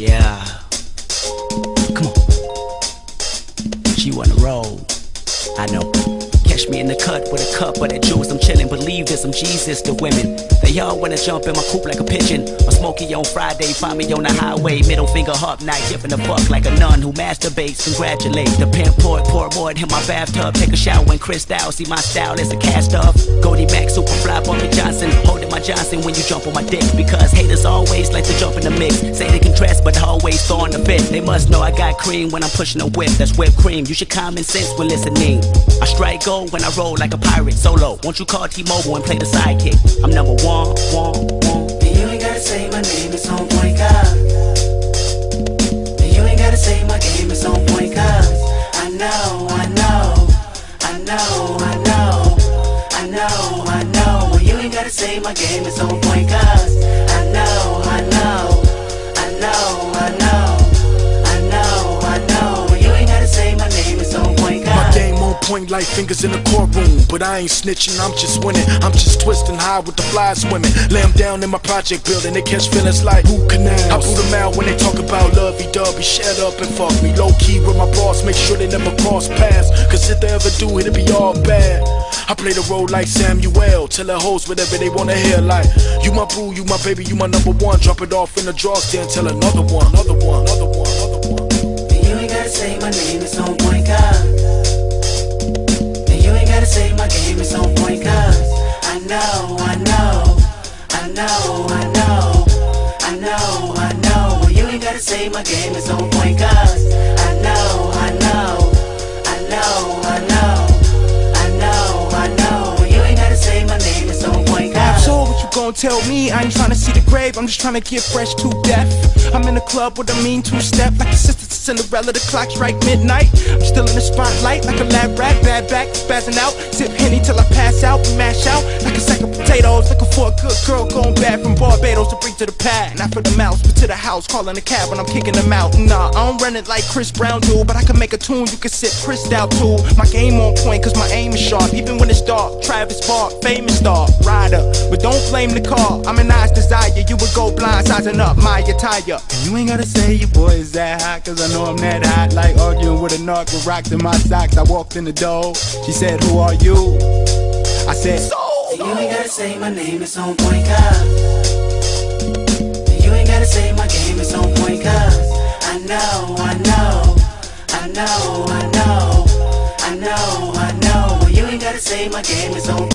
Yeah. Come on. She wanna roll. I know. Catch me in the cut with a cup of that juice. I'm chillin', believe this, I'm Jesus to women. They all wanna jump in my coop like a pigeon. A smoky on Friday, find me on the highway. Middle finger up, not giving a fuck like a nun who masturbates. Congratulate the pimp pour, pour more in my bathtub. Take a shower when Cristal see my style is a cast off. Goldie Mac, super fly, Bumpy Johnson. My Johnson when you jump on my dick. Because haters always like to jump in the mix. Say they can dress, but always throwing the fit. They must know I got cream when I'm pushing a whip. That's whipped cream. You should common sense when listening. I strike gold when I roll like a pirate solo. Won't you call T-Mobile and play the sidekick? I'm number one, one, Gotta say my game, it's on point, cause I know, I know, I know, I know, I know, I know. You ain't gotta say my name, it's on point, My game on point like fingers in the courtroom. But I ain't snitching, I'm just winning. I'm just twisting high with the fly swimming. Lay 'em down in my project building, they catch feelings like root canals. I boot them out when they talk about lovey dovey. Shut up and fuck me. Low key with my boss, make sure they never cross paths. Cause if they ever do, it'll be all bad. I play the role like Samuel. Tell the hoes whatever they wanna hear. Like, you my boo, you my baby, you my number one. Drop it off in the drawers, then tell another one, another one, another one, another one. You ain't gotta say my name, it's on point, And you ain't gotta say my game, it's on point, cause I know, I know, I know, I know, I know, I know. You ain't gotta say my game, it's on point, cause I know, Gon' tell me? I ain't tryna see the grave, I'm just tryna get fresh to death. I'm in the club with a mean two-step, like a sister to Cinderella, the clock strike midnight. I'm still in the spotlight, like a lab rat, bad back, spazzing out. Sip Henny till I pass out, mash out, like a sack of potatoes. Looking for a good girl going bad from Barbados to bring to the pad. Not for the mouse, but to the house, calling a cab when I'm kicking them out. Nah, I don't run it like Chris Brown do, but I can make a tune you can sit Chris out to. My game on point, cause my aim is sharp, even when it's dark. Travis Bark, famous star, rider. But don't blame the car, I'm an eyes desire. You would go blind sizing up my attire. And you ain't gotta say your boy is that hot, cause I know I'm that hot. Like arguing with a narc with rocks in my socks. I walked in the door, she said, Who are you? I said, So. You ain't gotta say my name, it's on point, cause you ain't gotta say my game, it's on point, cause I know, I know, I know, I know, I know, I know. You ain't gotta say my game, it's on